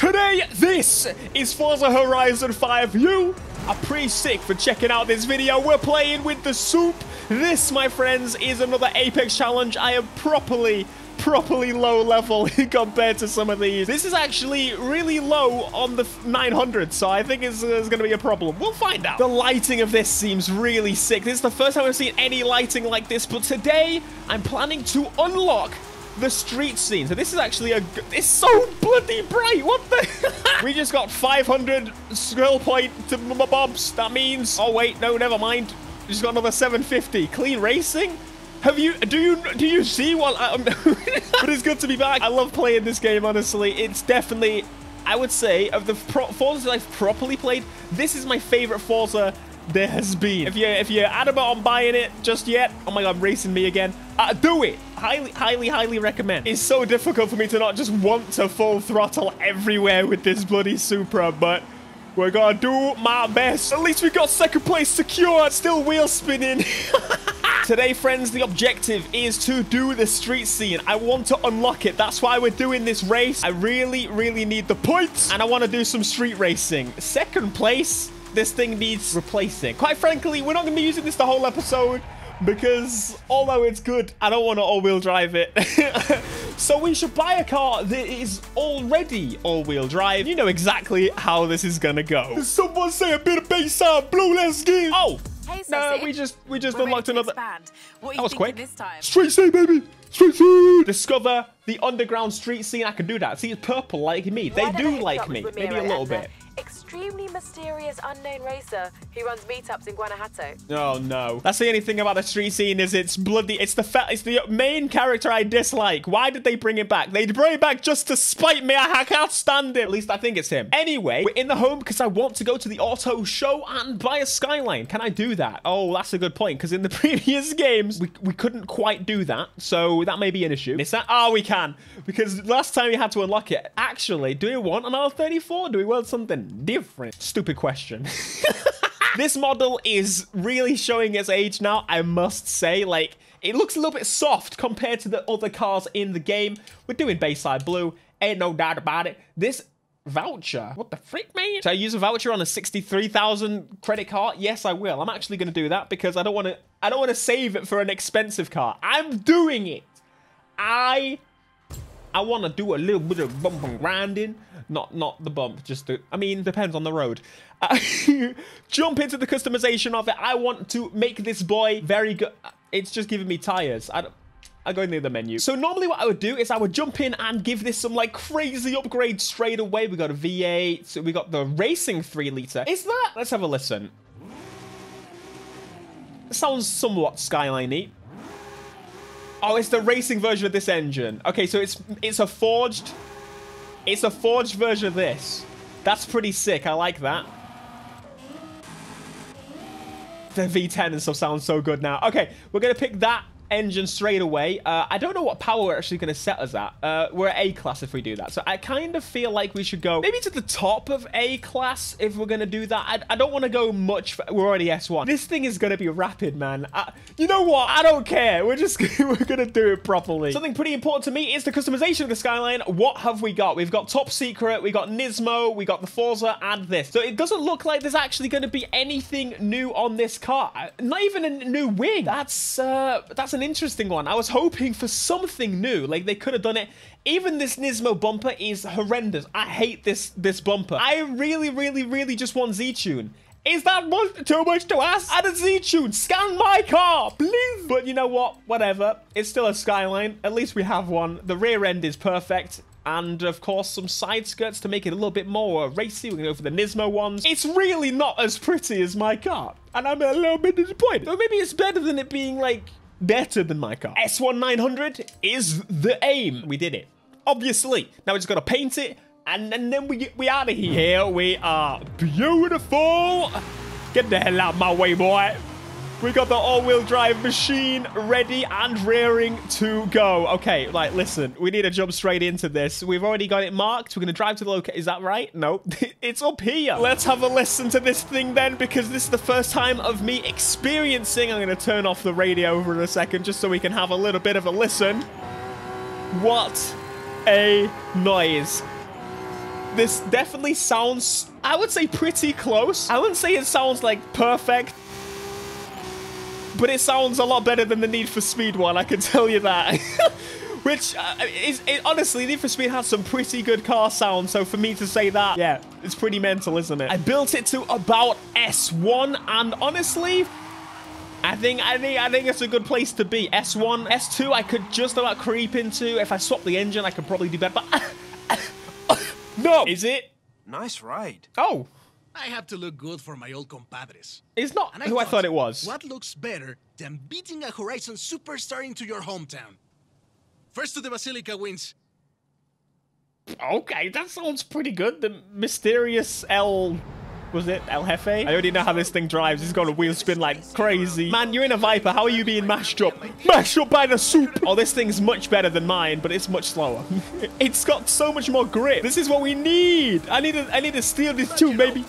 Today, this is Forza Horizon 5. You are pretty sick for checking out this video. We're playing with the soup. This, my friends, is another Apex challenge. I am properly properly low level compared to some of these. This is actually really low on the 900, so I think it's, it's going to be a problem. We'll find out. The lighting of this seems really sick. This is the first time I've seen any lighting like this, but today I'm planning to unlock the street scene. So this is actually a... It's so bloody bright. What the... we just got 500 skill point to bobs. That means... Oh, wait. No, never mind. We just got another 750. Clean racing? Have you, do you, do you see what, I'm, but it's good to be back. I love playing this game, honestly. It's definitely, I would say, of the pro Forza I've properly played, this is my favorite Forza there has been. If you're, if you're adamant on buying it just yet, oh my god, racing me again, uh, do it. Highly, highly, highly recommend. It's so difficult for me to not just want to full throttle everywhere with this bloody Supra, but we're gonna do my best. At least we got second place secured. Still wheel spinning. Today, friends, the objective is to do the street scene. I want to unlock it. That's why we're doing this race. I really, really need the points, and I want to do some street racing. Second place, this thing needs replacing. Quite frankly, we're not going to be using this the whole episode because although it's good, I don't want to all-wheel drive it. so we should buy a car that is already all-wheel drive. You know exactly how this is going to go. Someone say a bit of bass out, blue, let's get. Oh, Hey, no, we just we just We're unlocked another. expand. What are That you was quick. this time? Street scene, baby. Street scene. Discover the underground street scene. I can do that. See, it's purple like me. They Why don't do hook like me. Maybe a little and the bit. Extremely mysterious unknown racer who runs meetups in Guanajuato. Oh no. That's the only thing about the street scene is it's bloody. It's the fa- It's the main character I dislike. Why did they bring it back? They bring it back just to spite me. I can't stand it. At least I think it's him. Anyway, we're in the home because I want to go to the auto show and buy a skyline. Can I do that? Oh, that's a good point. Because in the previous games we we couldn't quite do that, so that may be an issue. Is that? Oh, we can because last time we had to unlock it. Actually, do we want an R34? Do we want something different? Stupid question. this model is really showing its age now, I must say. Like, it looks a little bit soft compared to the other cars in the game. We're doing Bayside Blue, ain't no doubt about it. This voucher, what the frick, man? Should I use a voucher on a 63,000 credit card? Yes, I will. I'm actually going to do that because I don't want to, I don't want to save it for an expensive car. I'm doing it. I I want to do a little bit of bump and grinding. Not not the bump, just the... I mean, depends on the road. Uh, jump into the customization of it. I want to make this boy very good. It's just giving me tires. I don't... I go near the other menu. So normally what I would do is I would jump in and give this some like crazy upgrade straight away. We got a V8. So we got the racing 3 liter. Is that? Let's have a listen. Sounds somewhat skyline-y. Oh, it's the racing version of this engine. Okay, so it's it's a forged it's a forged version of this. That's pretty sick. I like that. The V10 and stuff sounds so good now. Okay, we're gonna pick that engine straight away. Uh, I don't know what power we're actually going to set us at. Uh, we're at A class if we do that. So I kind of feel like we should go maybe to the top of A class if we're going to do that. I, I don't want to go much. For, we're already S1. This thing is going to be rapid, man. I, you know what? I don't care. We're just we're going to do it properly. Something pretty important to me is the customization of the Skyline. What have we got? We've got Top Secret, We've got Nismo, we got the Forza, and this. So it doesn't look like there's actually going to be anything new on this car. Not even a new wing. That's uh, that's an interesting one. I was hoping for something new. Like they could have done it. Even this Nismo bumper is horrendous. I hate this this bumper. I really, really, really just want Z-Tune. Is that much, too much to ask? Add a Z-Tune. Scan my car, please. But you know what? Whatever. It's still a Skyline. At least we have one. The rear end is perfect. And of course, some side skirts to make it a little bit more racy. Going to go for the Nismo ones. It's really not as pretty as my car. And I'm a little bit disappointed. But maybe it's better than it being like better than my car. S1 900 is the aim. We did it. Obviously. Now we just got to paint it. And, and then we get we out of here. Here we are. Beautiful. Get the hell out of my way, boy. We got the all-wheel drive machine ready and rearing to go. Okay, like, listen, we need to jump straight into this. We've already got it marked. We're going to drive to the location. Is that right? No, it's up here. Let's have a listen to this thing then, because this is the first time of me experiencing. I'm going to turn off the radio in a second, just so we can have a little bit of a listen. What a noise. This definitely sounds, I would say, pretty close. I wouldn't say it sounds like perfect, but it sounds a lot better than the Need for Speed one, I can tell you that. Which uh, is it, honestly, Need for Speed has some pretty good car sound. So for me to say that, yeah, it's pretty mental, isn't it? I built it to about S1, and honestly, I think I think I think it's a good place to be. S1, S2, I could just about creep into. If I swap the engine, I could probably do better. But no, is it? Nice ride. Oh, I have to look good for my old compadres. it's not And who I thought it was. What looks better than beating a Horizon superstar into your hometown? First to the Basilica wins. Okay, that sounds pretty good. The mysterious El... Was it El Jefe? I already know how this thing drives. It's got a wheel spin like crazy. Man, you're in a Viper. How are you being mashed up? Mashed up by the soup! Oh, this thing's much better than mine, but it's much slower. it's got so much more grip. This is what we need. I need to, I need to steal this too, baby.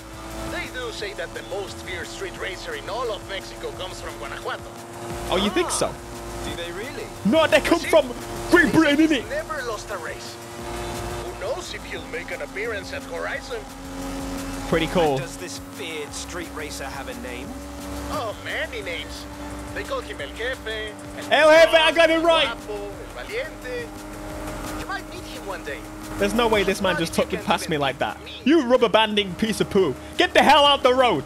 They say that the most fierce street racer in all of Mexico comes from Guanajuato. Oh, you think so? Ah, do they really? No, they come from Great Britain, innit? Never lost a race. Who knows if he'll make an appearance at Horizon? Pretty cool. Does this feared street racer have a name? Oh, many names. They call him El Jefe. El Jefe, I got it right. Guapo, El Valiente. Might one day. There's no way this man just took it past me like that. You rubber banding piece of poo. Get the hell out the road.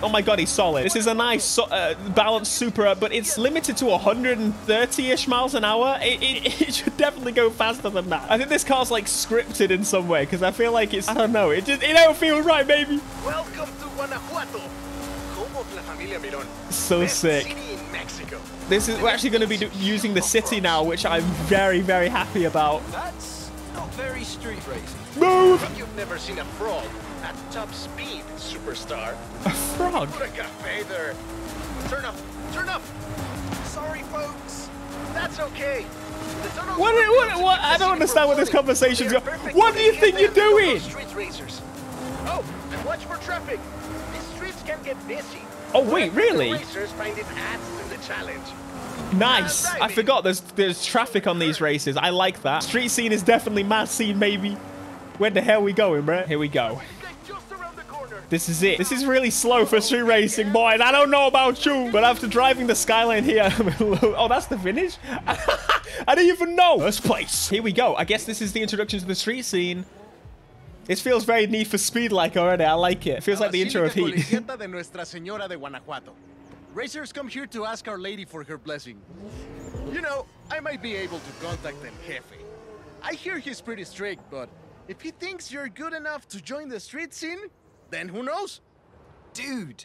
Oh my god, he's solid. This is a nice so- uh, balanced Supra, but it's limited to 130-ish miles an hour. It, it, it should definitely go faster than that. I think this car's like scripted in some way because I feel like it's, I don't know, it just, it don't feel right, baby. Welcome to Guanajuato. Home of La Familia Miron. So sick. city in Mexico. This is, we're actually going to be using the city now, which I'm very, very happy about. That's not very street racing. Move! You've never seen a frog at top speed, superstar. A frog. Put a cafe there. Turn up, turn up. Sorry, folks. That's okay. What- what- what- I don't understand where this conversation's They're go- perfect What do you think you're doing? Street racers. Oh, and watch for traffic. Can get busy. Oh, wait, really? Racers find it adds to the challenge. Nice. I forgot there's there's traffic on these races. I like that. Street scene is definitely mass scene, maybe. Where the hell we going, bro? Here we go. Get just around the corner. This is it. This is really slow for street racing, boys. I don't know about you, but after driving the skyline here, oh, that's the finish. I didn't even know. First place. Here we go. I guess this is the introduction to the street scene. This feels very Need for Speed like already. I like it. It feels like the intro of Heat. De Nuestra Señora de Guanajuato. Racers come here to ask Our Lady for her blessing. You know, I might be able to contact El Jefe. I hear he's pretty strict, but if he thinks you're good enough to join the street scene, then who knows? Dude,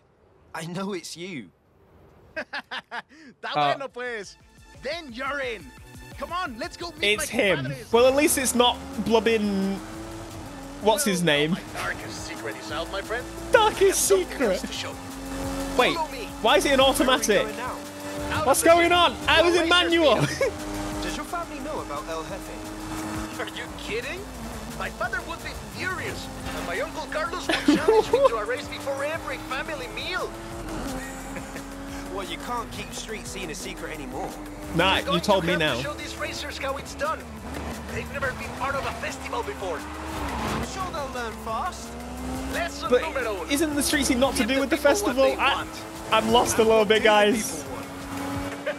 I know it's you. Ta Uh, bueno pues. Then you're in. Come on, let's go meet It's my him. compadres. Well, at least it's not blubbing. What's his name? My darkest secret is my friend. Darkest secret. Wait, why is it an Where are we automatic? going now? Out What's going on? I was The in manual. Does your family know about El Jefe? Are you kidding? My father would be furious, and my uncle Carlos would challenge me to a race before every family meal. Well, you can't keep street scene a secret anymore. nah, you told to me now. To show these racers how it's done. They've never been part of a festival before. I'm sure they'll learn fast. Lesson But numero isn't the street scene not to do the with the festival? I, I'm lost a little bit, guys.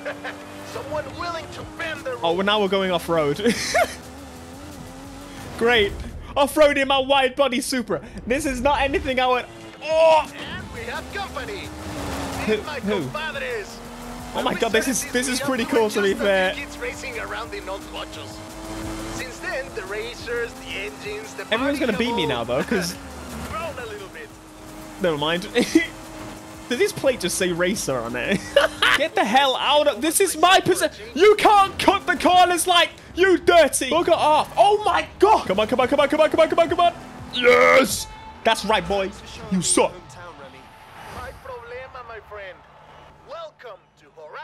Someone willing to bend the rules. Oh, well, now we're going off road. Great. Off road in my wide body Supra. This is not anything I would. Oh! And we have company. Who- who? Oh my God, this is- this is pretty cool, to be fair. Since then, the racers, the engines, the Everyone's gonna beat me now, though, though, 'cause- grown a little bit. Never mind. Does this plate just say racer on it? Get the hell out of this is my position. You can't cut the corners like you dirty. Bugger off. Oh my god. Come on, come on, come on, come on, come on, come on, come on. Yes. That's right, boy. You suck. Hometown, Remy. My problema, my friend. Welcome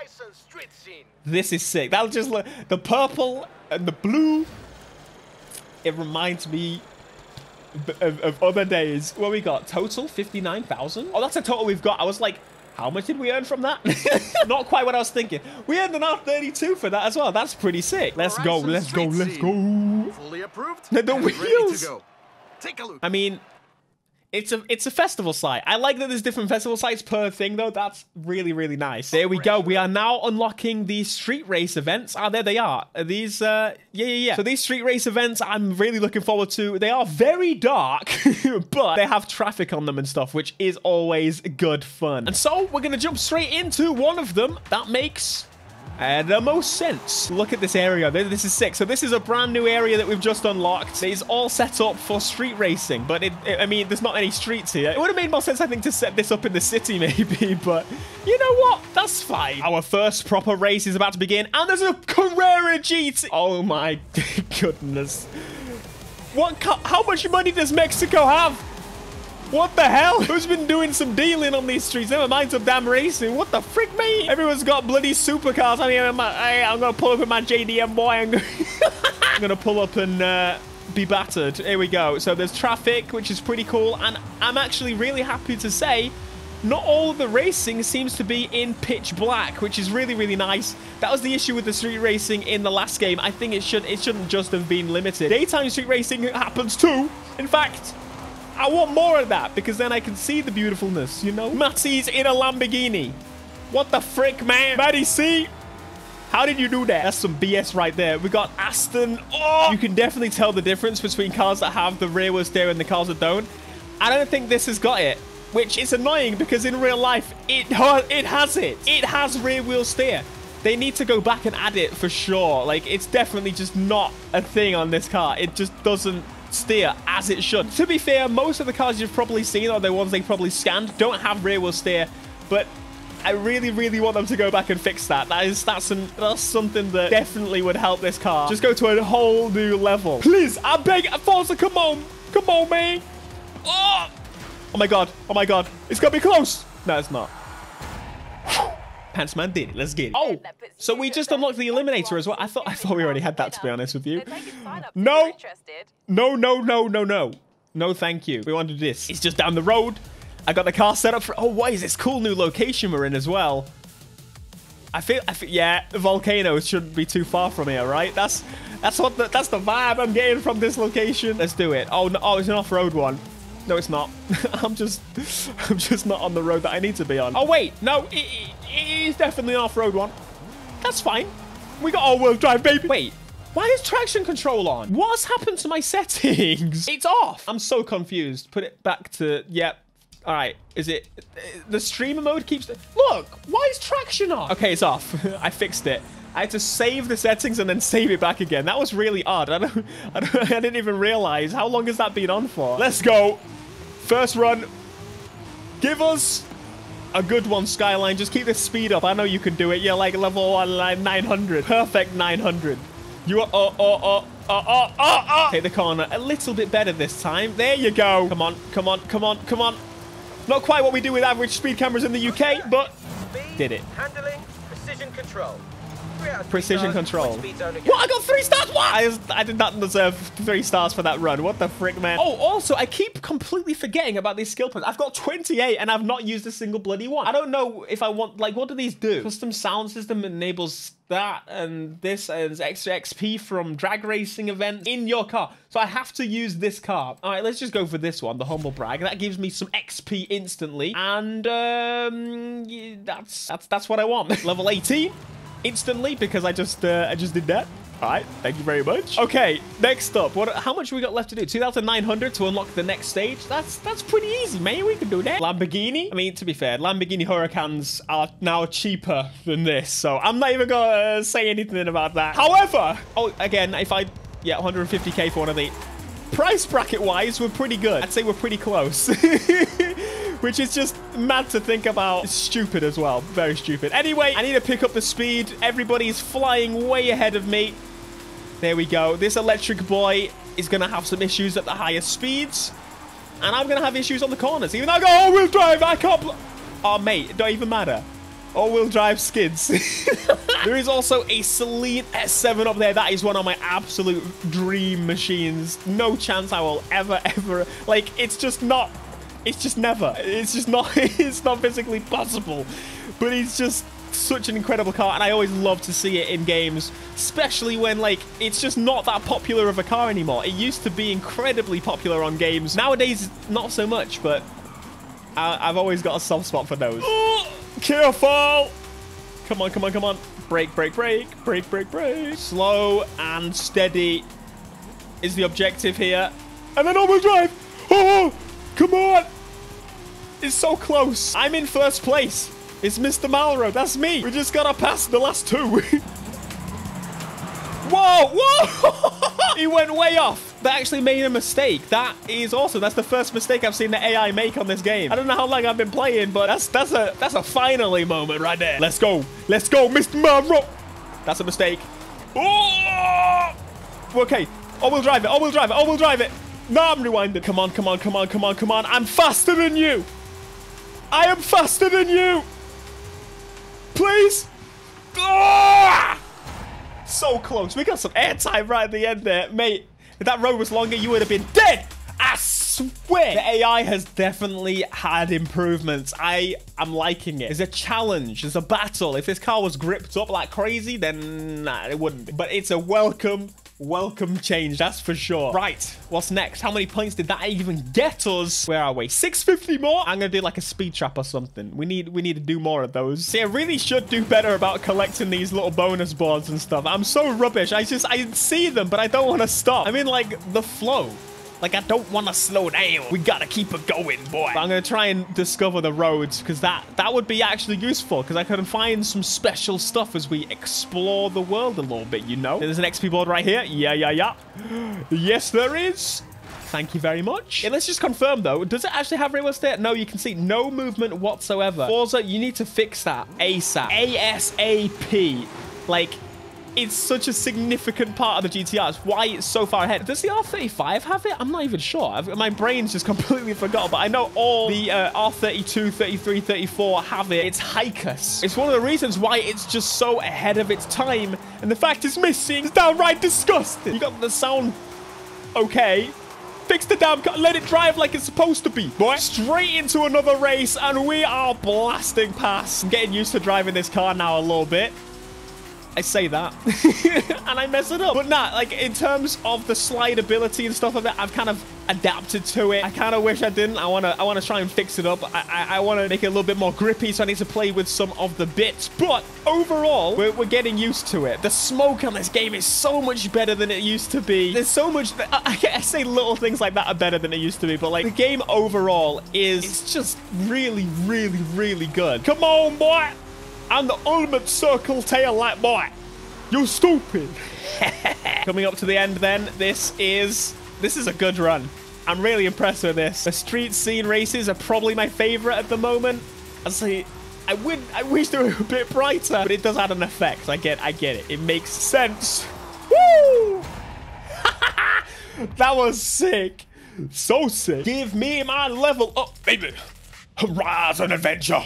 Street Scene. This is sick. That'll just look the purple and the blue. It reminds me of, of other days. What we got? Total 59,000? Oh, that's a total we've got. I was like, how much did we earn from that? Not quite what I was thinking. We earned an R32 for that as well. That's pretty sick. Let's go, let's go, let's go. Fully approved. The and wheels. Ready to go. Take a look. I mean, it's a it's a festival site. I like that there's different festival sites per thing though. That's really really nice. There we go. We are now unlocking these street race events. Ah, there they are. Are These uh yeah yeah yeah. So these street race events I'm really looking forward to. They are very dark, but they have traffic on them and stuff, which is always good fun. And so we're gonna jump straight into one of them. That makes uh, the most sense. Look at this area. This is sick. So this is a brand new area that we've just unlocked. It's all set up for street racing, but it, it- I mean, there's not any streets here. It would have made more sense, I think, to set this up in the city, maybe. But you know what? That's fine. Our first proper race is about to begin, and there's a Carrera GT. Oh my goodness. What? How much money does Mexico have? What the hell? Who's been doing some dealing on these streets? Never mind some damn racing. What the frick, mate? Everyone's got bloody supercars. I mean, I'm, I, I'm gonna pull up in my JDM boy. I'm I'm gonna pull up and uh, be battered. Here we go. So there's traffic, which is pretty cool, and I'm actually really happy to say. Not all the racing seems to be in pitch black, which is really, really nice. That was the issue with the street racing in the last game. I think it should it shouldn't just have been limited. Daytime street racing happens too. In fact, I want more of that because then I can see the beautifulness, you know? Matty's in a Lamborghini. What the frick, man? Matty, see? How did you do that? That's some BS right there. We got Aston. Oh! You can definitely tell the difference between cars that have the rear wheel steer and the cars that don't. I don't think this has got it, which is annoying because in real life, it, it has it. It has rear wheel steer. They need to go back and add it for sure. Like, it's definitely just not a thing on this car. It just doesn't steer as it should. To be fair, most of the cars you've probably seen, or the ones they probably scanned, don't have rear wheel steer. But I really, really want them to go back and fix that. That is that's an, that's something that definitely would help this car. Just go to a whole new level. Please, I beg, Forza, come on, come on, man. Oh, oh my god, oh my god, it's gonna be close. No, it's not. Pantsman did. Let's get it. Oh, so we just unlocked the eliminator as well. I thought I thought we already had that. To be honest with you. No. No, no, no, no, no. No, thank you. We wanted this. It's just down the road. I got the car set up for... Oh, why is this cool new location we're in as well? I feel... I feel yeah, the volcano shouldn't be too far from here, right? That's that's what the, that's the vibe I'm getting from this location. Let's do it. Oh, no, oh, it's an off-road one. No, it's not. I'm just... I'm just not on the road that I need to be on. Oh, wait. No, it, it, is definitely an off-road one. That's fine. We got all-wheel drive, baby. Wait. Why is traction control on? What's happened to my settings? It's off. I'm so confused. Put it back to, yep. All right, is it, uh, the streamer mode keeps, look, why is traction on? Okay, it's off. I fixed it. I had to save the settings and then save it back again. That was really odd. I don't, I, don't, I didn't even realize. How long has that been on for? Let's go. First run. Give us a good one, Skyline. Just keep the speed up. I know you can do it. You're like level one, like 900. Perfect 900. You are, oh, oh, oh, oh, oh, oh, oh. Take the corner a little bit better this time. There you go. Come on, come on, come on, come on. Not quite what we do with average speed cameras in the UK, but Did it. Handling, precision control. Precision control. point speed zone again. What? I got three stars? What? I, just, I did not deserve three stars for that run. What the frick, man? Oh, also, I keep completely forgetting about these skill points. I've got 28 and I've not used a single bloody one. I don't know if I want, like, what do these do? Custom sound system enables that and this and extra XP from drag racing events in your car. So I have to use this car. All right, let's just go for this one, the humble brag. That gives me some XP instantly. And um, that's, that's, that's what I want. Level 18 instantly because I just uh, I just did that. All right, thank you very much. Okay, next up, what? How much we got left to do? 2,900 to unlock the next stage. That's that's pretty easy, man. We can do that. Lamborghini. I mean, to be fair, Lamborghini Huracans are now cheaper than this, so I'm not even gonna say anything about that. However, oh, again, if I yeah, 150k for one of the price bracket wise, we're pretty good. I'd say we're pretty close. Which is just mad to think about. It's stupid as well. Very stupid. Anyway, I need to pick up the speed. Everybody's flying way ahead of me. There we go. This electric boy is going to have some issues at the highest speeds. And I'm going to have issues on the corners. Even though I go all-wheel drive, I can't... Oh, mate, it don't even matter. All-wheel drive skids. there is also a Saleen S7 up there. That is one of my absolute dream machines. No chance I will ever, ever... Like, it's just not... It's just never. It's just not... It's not physically possible. But it's just... such an incredible car, and I always love to see it in games, especially when, like, it's just not that popular of a car anymore. It used to be incredibly popular on games. Nowadays, not so much, but I have always got a soft spot for those. Careful! Come on, come on, come on. Brake, brake, brake, brake, brake, brake. Slow and steady is the objective here. And then all drive. Oh, come on. It's so close. I'm in first place. It's Mr. Malro. That's me. We just gotta pass the last two. whoa, whoa. he went way off. That actually made a mistake. That is awesome. That's the first mistake I've seen the AI make on this game. I don't know how long I've been playing, but that's that's a that's a finally moment right there. Let's go. Let's go, Mr. Malro. That's a mistake. Oh! Okay. All-wheel drive it. All-wheel drive it. All-wheel drive it. No, I'm rewinding. Come on, come on, come on, come on, come on. I'm faster than you. I am faster than you. Please. Oh! So close. We got some airtime right at the end there. Mate, if that road was longer, you would have been dead. I swear. The AI has definitely had improvements. I am liking it. It's a challenge. It's a battle. If this car was gripped up like crazy, then nah, it wouldn't be. But it's a welcome welcome change, that's for sure. Right, what's next? How many points did that even get us? Where are we? 650 more? I'm gonna do like a speed trap or something. We need we need to do more of those. See, I really should do better about collecting these little bonus boards and stuff. I'm so rubbish. I just, I see them, but I don't want to stop. I mean, like the flow. Like, I don't want to slow down. We gotta keep it going, boy. But I'm gonna try and discover the roads, because that, that would be actually useful, because I can find some special stuff as we explore the world a little bit, you know? There's an XP board right here. Yeah, yeah, yeah. Yes, there is. Thank you very much. Yeah, let's just confirm, though. Does it actually have real estate? No, you can see no movement whatsoever. Forza, you need to fix that ASAP. ASAP. Like, it's such a significant part of the GTR. It's why it's so far ahead. Does the R35 have it? I'm not even sure. I've, my brain's just completely forgot, but I know all the uh, R32, 33, 34 have it. It's HICAS. It's one of the reasons why it's just so ahead of its time. And the fact it's missing is downright disgusting. You got the sound okay. Fix the damn car. Let it drive like it's supposed to be, boy. Straight into another race, and we are blasting past. I'm getting used to driving this car now a little bit. I say that and I mess it up. But nah, like in terms of the slide ability and stuff like that, I've kind of adapted to it. I kind of wish I didn't. I want to I want to try and fix it up. I, I, I want to make it a little bit more grippy, so I need to play with some of the bits. But overall, we're, we're getting used to it. The smoke on this game is so much better than it used to be. There's so much... I, I say little things like that are better than it used to be, but like the game overall is it's just really, really, really good. Come on, boy! I'm the ultimate circle tail light boy. you're stupid. Coming up to the end then, this is this is a good run. I'm really impressed with this. The street scene races are probably my favorite at the moment. I say I would I wish they were a bit brighter, but it does add an effect. I get I get it. It makes sense. Woo! that was sick. So sick. Give me my level up, baby. Horizon Adventure.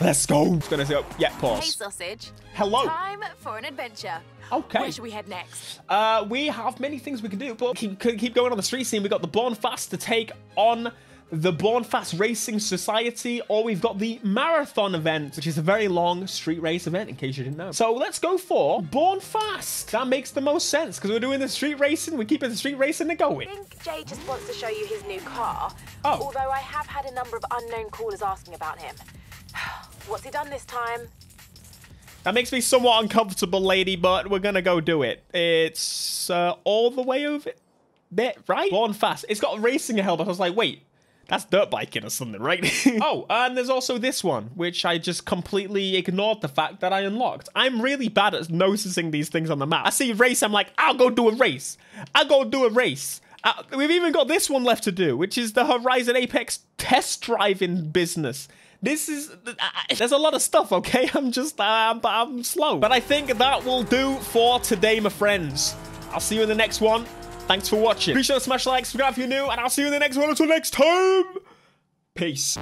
Let's go. It's gonna say, oh, yeah, pause. Hey, sausage. Hello. Time for an adventure. Okay. Where should we head next? Uh, we have many things we can do, but keep, keep going on the street scene. We got the Born Fast to take on the Born Fast Racing Society, or we've got the Marathon event, which is a very long street race event, in case you didn't know. So let's go for Born Fast. That makes the most sense, because we're doing the street racing, we're keeping the street racing going. I think Jay just wants to show you his new car. Oh. Although I have had a number of unknown callers asking about him. What's he done this time? That makes me somewhat uncomfortable, lady, but we're gonna go do it. It's uh, all the way over there, right? Born fast. It's got racing helmet. I was like, wait, that's dirt biking or something, right? oh, and there's also this one, which I just completely ignored the fact that I unlocked. I'm really bad at noticing these things on the map. I see race, I'm like, I'll go do a race. I'll go do a race. Uh, we've even got this one left to do, which is the Horizon Apex test driving business. This is... There's a lot of stuff, okay? I'm just... Uh, I'm slow. But I think that will do for today, my friends. I'll see you in the next one. Thanks for watching. Be sure to smash like, subscribe if you're new, and I'll see you in the next one. Until next time, peace.